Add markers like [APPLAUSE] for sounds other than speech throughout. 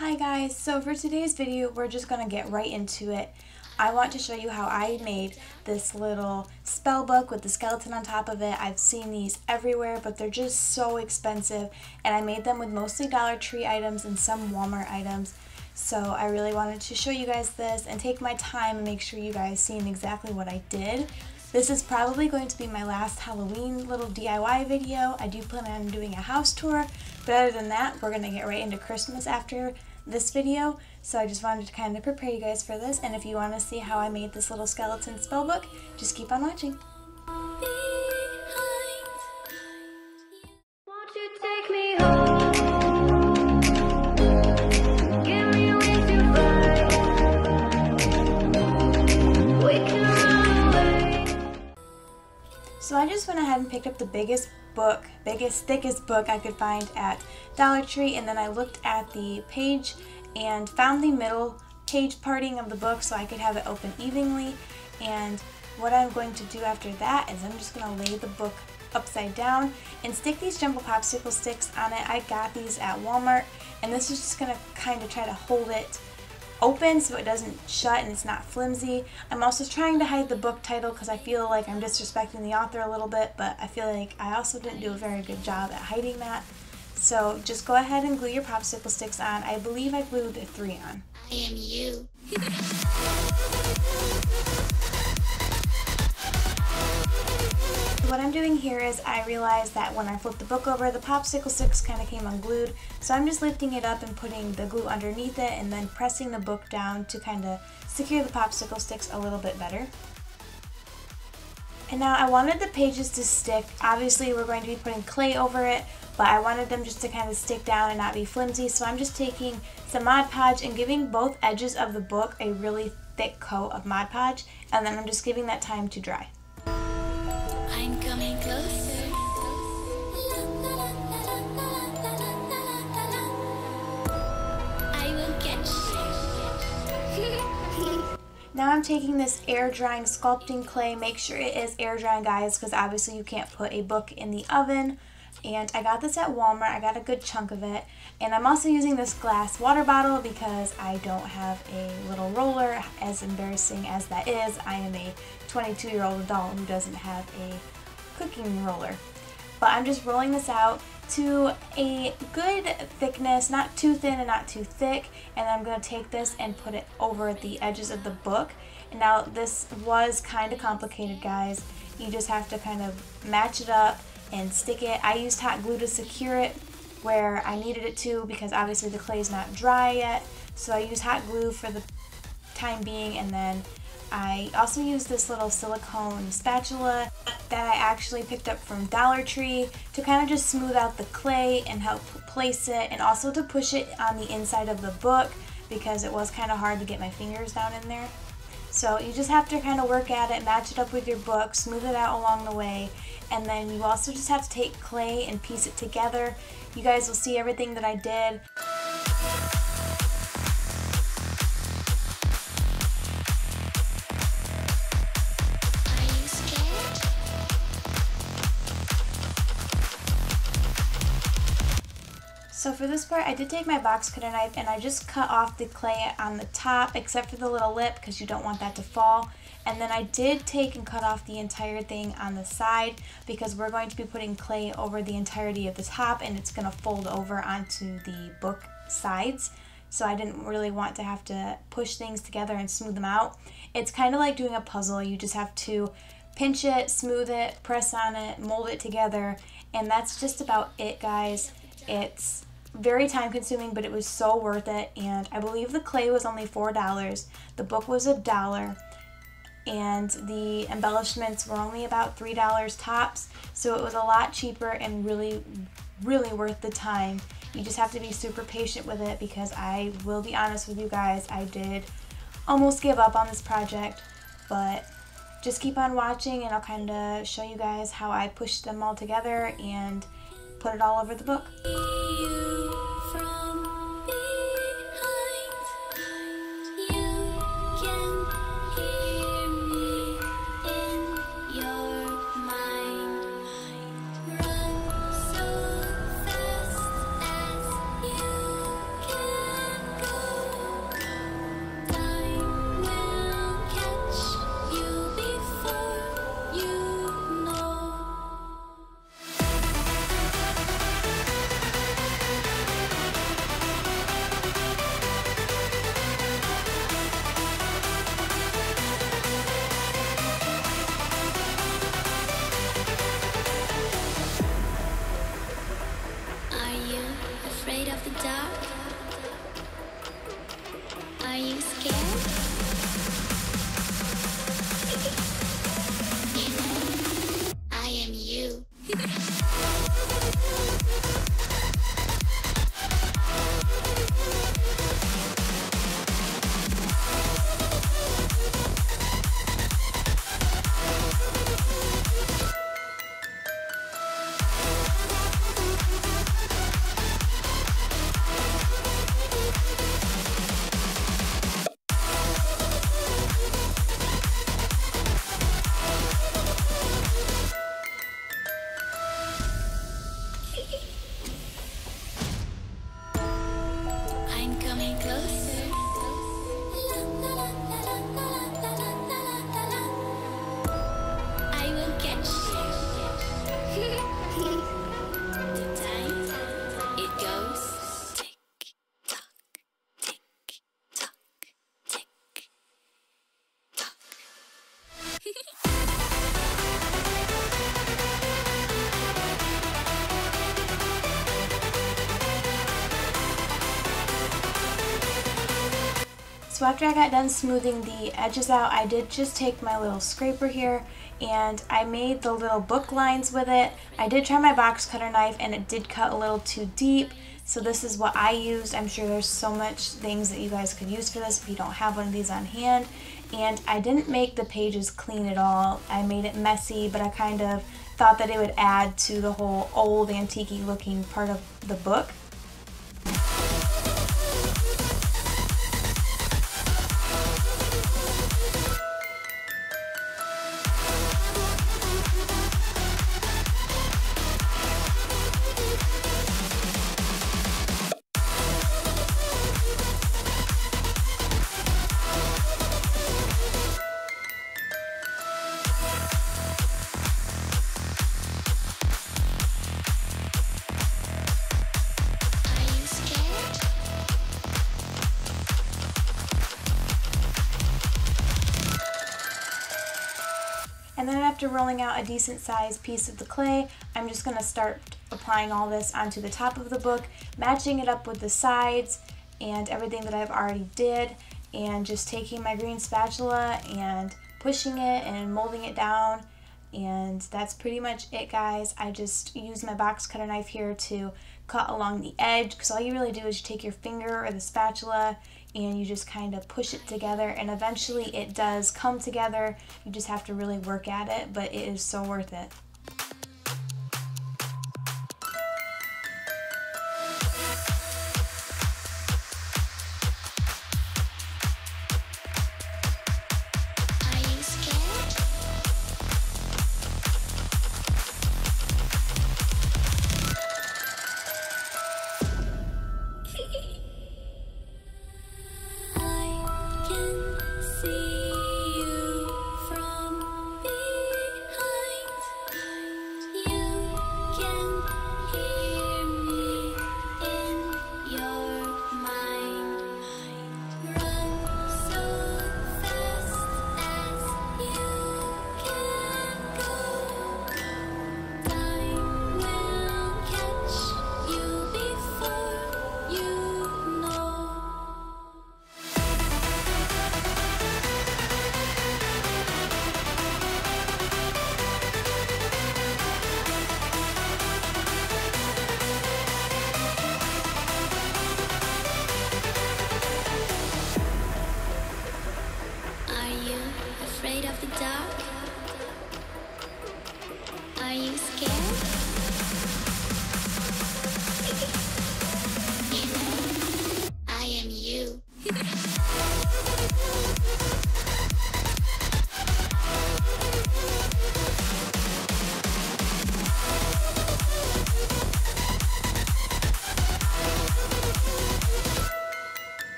Hi guys, so for today's video we're just going to get right into it. I want to show you how I made this little spell book with the skeleton on top of it. I've seen these everywhere but they're just so expensive and I made them with mostly Dollar Tree items and some Walmart items. So I really wanted to show you guys this and take my time and make sure you guys seen exactly what I did. This is probably going to be my last Halloween little DIY video. I do plan on doing a house tour, but other than that, we're to get right into Christmas after this video. So I just wanted to kind of prepare you guys for this, and if you want to see how I made this little skeleton spellbook, just keep on watching. So I just went ahead and picked up the biggest book, biggest, thickest book I could find at Dollar Tree, and then I looked at the page and found the middle page parting of the book so I could have it open evenly. And what I'm going to do after that is I'm just going to lay the book upside down and stick these jumbo popsicle sticks on it. I got these at Walmart, and this is just going to kind of try to hold it open so it doesn't shut and it's not flimsy. I'm also trying to hide the book title because I feel like I'm disrespecting the author a little bit, but I feel like I also didn't do a very good job at hiding that. So just go ahead and glue your popsicle sticks on. I believe I glued three on. I am you. [LAUGHS] what I'm doing here is I realized that when I flipped the book over, the popsicle sticks kind of came unglued. So I'm just lifting it up and putting the glue underneath it and then pressing the book down to kind of secure the popsicle sticks a little bit better. And now I wanted the pages to stick. Obviously we're going to be putting clay over it, but I wanted them just to kind of stick down and not be flimsy. So I'm just taking some Mod Podge and giving both edges of the book a really thick coat of Mod Podge. And then I'm just giving that time to dry. [LAUGHS] Now I'm taking this air drying sculpting clay. Make sure it is air drying guys because obviously you can't put a book in the oven. And I got this at Walmart. I got a good chunk of it. And I'm also using this glass water bottle because I don't have a little roller. As embarrassing as that is, I am a 22 year old adult who doesn't have a cooking roller. But I'm just rolling this out to a good thickness, not too thin and not too thick. And I'm going to take this and put it over the edges of the book. Now this was kind of complicated, guys. You just have to kind of match it up and stick it. I used hot glue to secure it where I needed it to because obviously the clay is not dry yet. So I used hot glue for the time being and then I also used this little silicone spatula that I actually picked up from Dollar Tree to kind of just smooth out the clay and help place it and also to push it on the inside of the book because it was kind of hard to get my fingers down in there. So you just have to kind of work at it, match it up with your book, smooth it out along the way, and then you also just have to take clay and piece it together. You guys will see everything that I did. For this part, I did take my box cutter knife and I just cut off the clay on the top, except for the little lip, because you don't want that to fall. And then I did take and cut off the entire thing on the side, because we're going to be putting clay over the entirety of the top, and it's going to fold over onto the book sides. So I didn't really want to have to push things together and smooth them out. It's kind of like doing a puzzle. You just have to pinch it, smooth it, press on it, mold it together, and that's just about it, guys. It's very time consuming, but it was so worth it. And I believe the clay was only $4. The book was a dollar. And the embellishments were only about $3 tops. So it was a lot cheaper and really, really worth the time. You just have to be super patient with it because I will be honest with you guys, I did almost give up on this project. But just keep on watching and I'll kind of show you guys how I pushed them all together and put it all over the book. After I got done smoothing the edges out, I did just take my little scraper here and I made the little book lines with it. I did try my box cutter knife and it did cut a little too deep. So this is what I used. I'm sure there's so much things that you guys could use for this if you don't have one of these on hand. And I didn't make the pages clean at all. I made it messy, but I kind of thought that it would add to the whole old antique looking part of the book. After rolling out a decent sized piece of the clay, I'm just gonna start applying all this onto the top of the book, matching it up with the sides and everything that I've already did, and just taking my green spatula and pushing it and molding it down. And that's pretty much it guys. I just use my box cutter knife here to cut along the edge because all you really do is you take your finger or the spatula and you just kind of push it together and eventually it does come together. You just have to really work at it, but it is so worth it.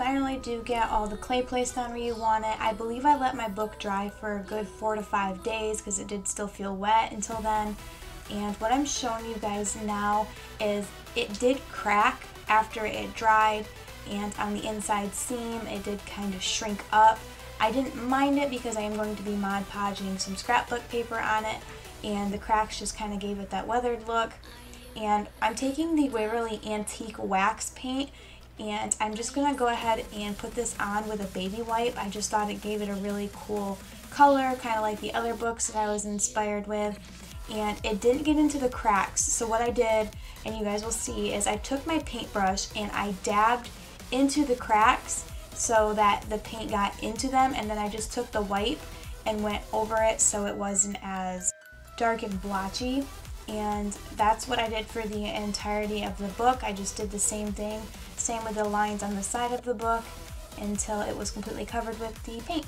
finally do get all the clay placed on where you want it, I believe I let my book dry for a good four to five days because it did still feel wet until then. And what I'm showing you guys now is it did crack after it dried and on the inside seam it did kind of shrink up. I didn't mind it because I am going to be Mod Podging some scrapbook paper on it and the cracks just kind of gave it that weathered look. And I'm taking the Waverly Antique Wax Paint and I'm just to go ahead and put this on with a baby wipe. I just thought it gave it a really cool color, kind of like the other books that I was inspired with. And it didn't get into the cracks. So what I did, and you guys will see, is I took my paintbrush and I dabbed into the cracks so that the paint got into them. And then I just took the wipe and went over it so it wasn't as dark and blotchy and that's what I did for the entirety of the book. I just did the same thing, same with the lines on the side of the book until it was completely covered with the paint.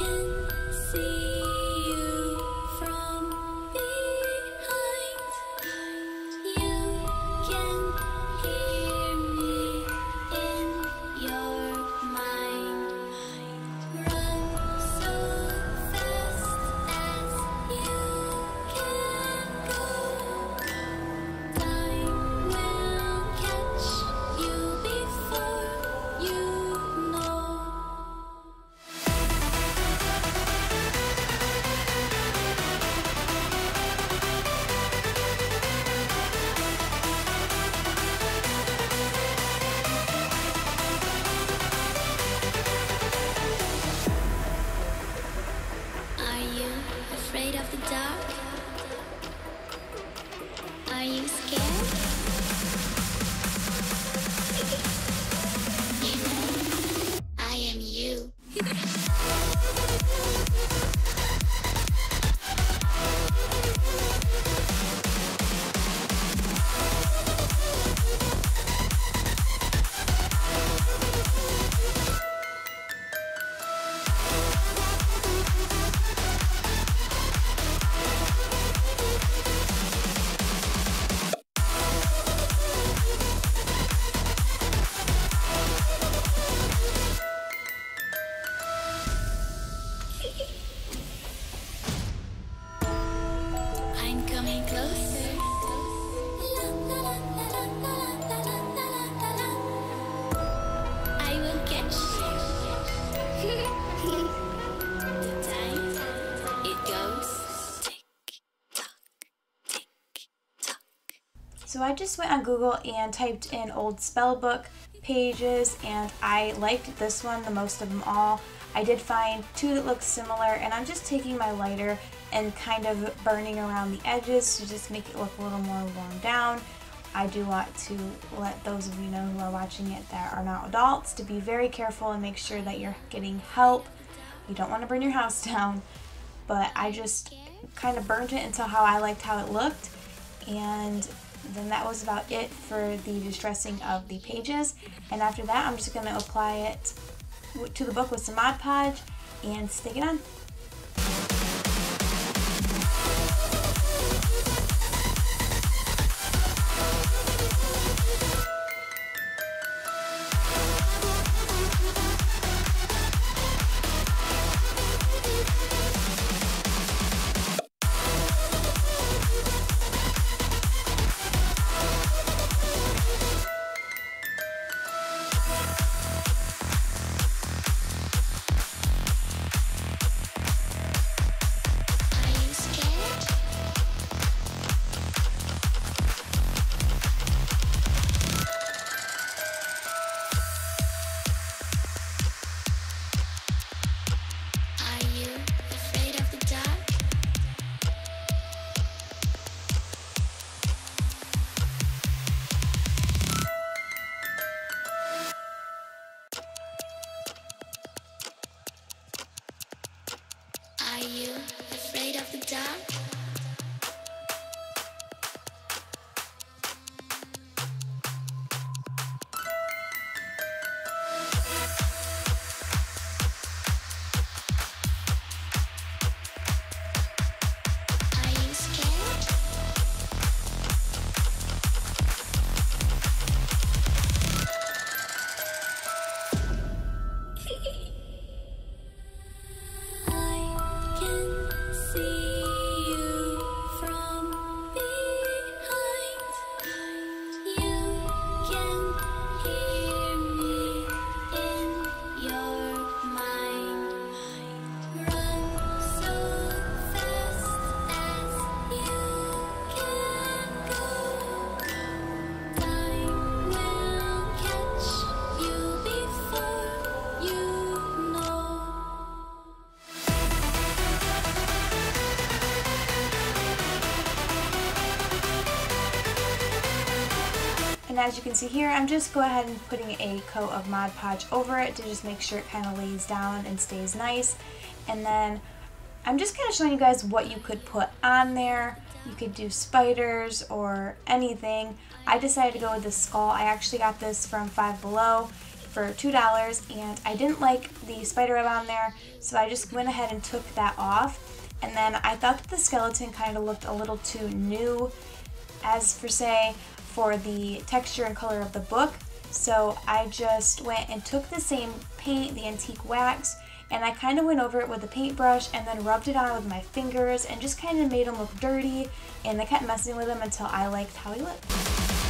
can see. Are you afraid of the dark? Are you scared? Just went on Google and typed in old spell book pages and I liked this one the most of them all. I did find two that look similar and I'm just taking my lighter and kind of burning around the edges to just make it look a little more worn down. I do want to let those of you know who are watching it that are not adults to be very careful and make sure that you're getting help. You don't want to burn your house [LAUGHS] down, but I just kind of burned it until how I liked how it looked and then that was about it for the distressing of the pages and after that I'm just going to apply it to the book with some Mod Podge and stick it on. And as you can see here, I'm just go ahead and putting a coat of Mod Podge over it to just make sure it kind of lays down and stays nice. And then I'm just kind of showing you guys what you could put on there. You could do spiders or anything. I decided to go with the skull. I actually got this from Five Below for $2 and I didn't like the spider web on there so I just went ahead and took that off and then I thought that the skeleton kind of looked a little too new as for say for the texture and color of the book. So I just went and took the same paint, the antique wax, and I kind of went over it with a paintbrush and then rubbed it on with my fingers and just kind of made them look dirty and I kept messing with them until I liked how he looked.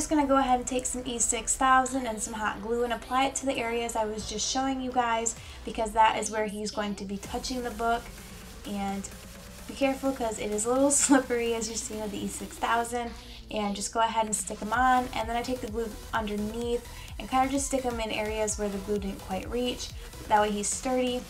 Just going to go ahead and take some E6000 and some hot glue and apply it to the areas I was just showing you guys because that is where he's going to be touching the book. And be careful because it is a little [LAUGHS] slippery as you're seeing with the E6000 and just go ahead and stick them on and then I take the glue underneath and kind of just stick them in areas where the glue didn't quite reach. That way he's sturdy.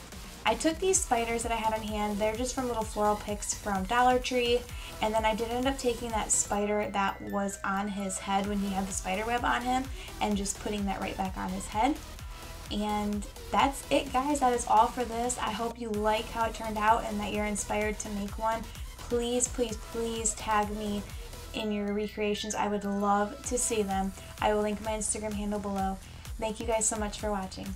I took these spiders that I had on hand, they're just from little floral picks from Dollar Tree, and then I did end up taking that spider that was on his head when he had the spider web on him and just putting that right back on his head. And that's it, guys. That is all for this. I hope you like how it turned out and that you're inspired to make one. Please, please, please tag me in your recreations. I would love to see them. I will link my Instagram handle below. Thank you guys so much for watching.